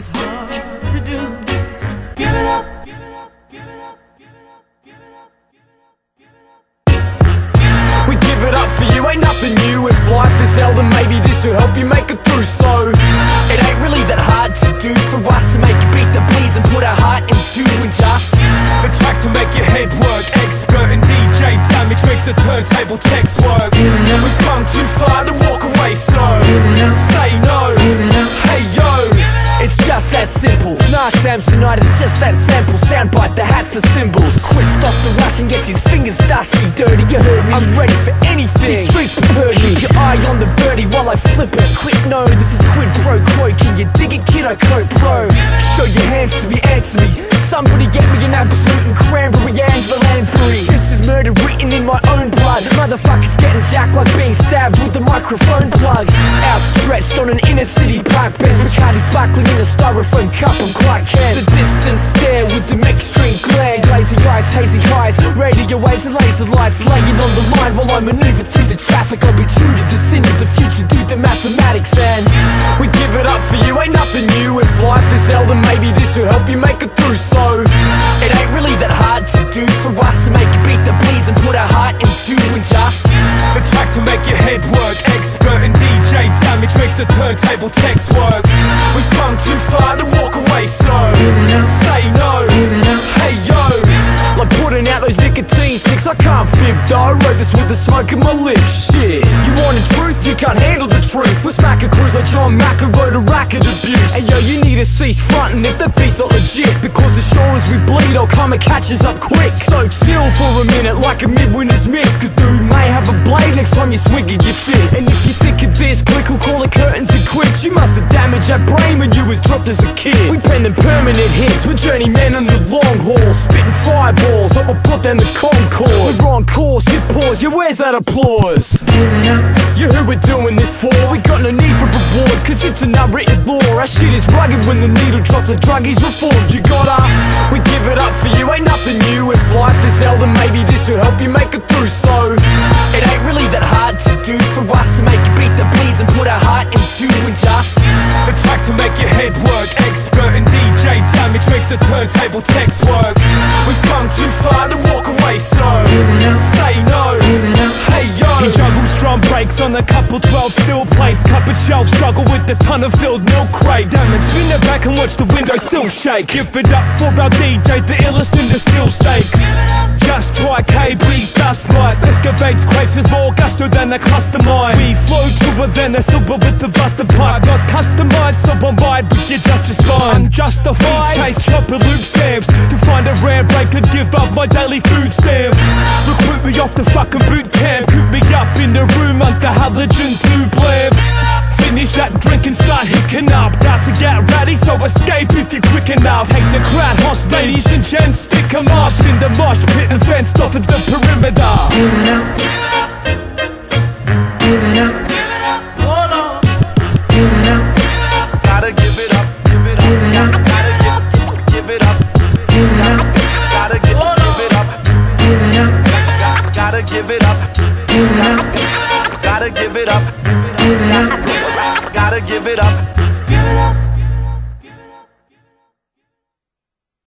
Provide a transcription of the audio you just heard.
is hard to do. Give it up. We give it up for you, ain't nothing new. If life is hell, then maybe this will help you make it through. So, it ain't really that hard to do For us to make a beat the bleeds and put our heart into And just The track to make your head work. Expert in DJ damage makes a turntable text work. We've come too far to That sample Soundbite, the hats, the symbols. Twist off the rush and gets his fingers dusty, dirty You heard me, I'm ready for anything. These streets prepared me. Keep your eye on the birdie while I flip it. Quick, no, this is quid pro quo. Can you dig it, kid? I code pro. Show your hands to me, answer me. Somebody get me an Absolut and cranberry Angela Lansbury. This is murder written in my own blood. Motherfuckers getting jacked like being stabbed with the microphone plug. Outstretched on an inner city black bench Bacardi sparkling in a styrofoam cup. I'm Clark Kent and laser lights Laying on the line while I maneuver through the traffic. I'll be true to the sin of the future Do the mathematics. And We give it up for you, ain't nothing new. If life is hell then maybe this will help you make it through. So, it ain't really that hard to do For us to make a beat that bleeds and put our heart into And just The track to make your head work. Expert in DJ damage makes the turntable text work. We've come too far to walk away, I can't fib though, wrote this with the smoke in my lips Shit, you want the truth, you can't handle the truth. We're smacking crews like John McEnroe a racket abuse. Hey yo, you need to cease fronting if the beat's not legit. Because as sure as we bleed, I'll come and catch us up quick. So chill for a minute like a midwinter's miss Cause dude may have a blade next time you swing at that brain when you was dropped as a kid. We pen them permanent hits, we're journeymen on the long haul. Spitting fireballs, I will put down the Concorde We're on course, hit pause, yeah where's that applause? You who we're doing this for, we got no need for rewards Cause it's an unwritten law, our shit is rugged when the needle drops A druggies reformed, you gotta, we give it up for you, ain't nothing new. If life is hell then maybe this will help you make it through. So, to make your head work. Expert in DJ damage makes the turntable text work. We've come too far to walk away So, say no, hey yo. He juggles drum breaks on a couple 12 steel plates. Cupboard shelf struggle with the ton of filled milk crate Damn it, spin it back and watch the window sill shake. Give it up for our DJ, the illest in the steel stakes Crates with more gusto than a mine We flow truer than a silver with the buster pipe Not customized, so bombard with your justice spine Unjustified, chase chopper loop stamps. To find a rare break could give up my daily food stamps. Recruit me off the fucking boot camp. Coop me up in the room under halogen tube lamps. Finish that drink and start hicking up. Got to get ready, so escape if you're quick enough. Take the crowd hostage, ladies and gents, stick 'em off In the mosh pit and fenced off at the perimeter Hold on. Give it up. Give it up. Gotta give it up, give it up. Give it up. Gotta give, give it up. Give it up. Gotta give, give it up. Give it up. Gotta give it up. Give it up. Gotta give it up. give it up. Gotta give it up.